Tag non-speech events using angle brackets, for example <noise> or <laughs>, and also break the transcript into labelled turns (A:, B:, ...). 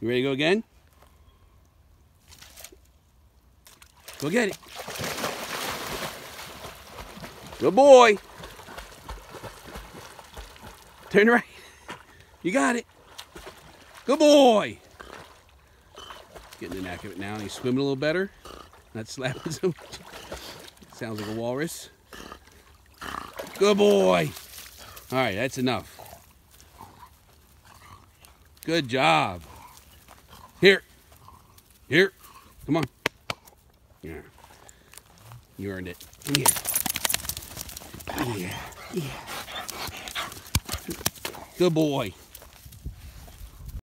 A: You ready to go again? Go get it. Good boy. Turn right. <laughs> You got it. Good boy. Getting the knack of it now. He's swimming a little better. Not slapping <laughs> so much. Sounds like a walrus. Good boy. All right, that's enough. Good job. Here. Here. Come on. Yeah. You earned it. Here. Yeah. Yeah. Good boy.